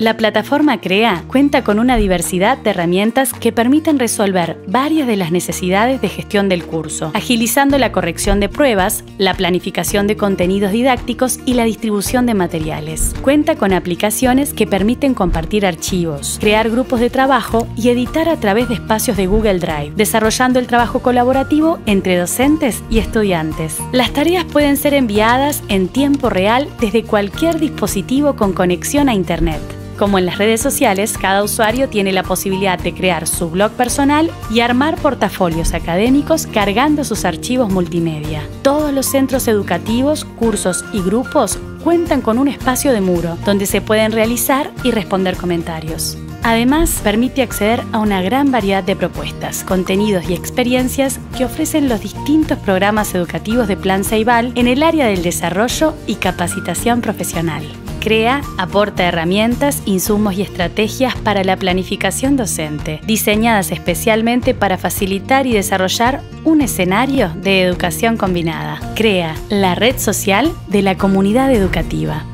La plataforma CREA cuenta con una diversidad de herramientas que permiten resolver varias de las necesidades de gestión del curso, agilizando la corrección de pruebas, la planificación de contenidos didácticos y la distribución de materiales. Cuenta con aplicaciones que permiten compartir archivos, crear grupos de trabajo y editar a través de espacios de Google Drive, desarrollando el trabajo colaborativo entre docentes y estudiantes. Las tareas pueden ser enviadas en tiempo real desde cualquier dispositivo con conexión a Internet. Como en las redes sociales, cada usuario tiene la posibilidad de crear su blog personal y armar portafolios académicos cargando sus archivos multimedia. Todos los centros educativos, cursos y grupos cuentan con un espacio de muro donde se pueden realizar y responder comentarios. Además, permite acceder a una gran variedad de propuestas, contenidos y experiencias que ofrecen los distintos programas educativos de Plan Ceibal en el área del desarrollo y capacitación profesional. CREA aporta herramientas, insumos y estrategias para la planificación docente, diseñadas especialmente para facilitar y desarrollar un escenario de educación combinada. CREA, la red social de la comunidad educativa.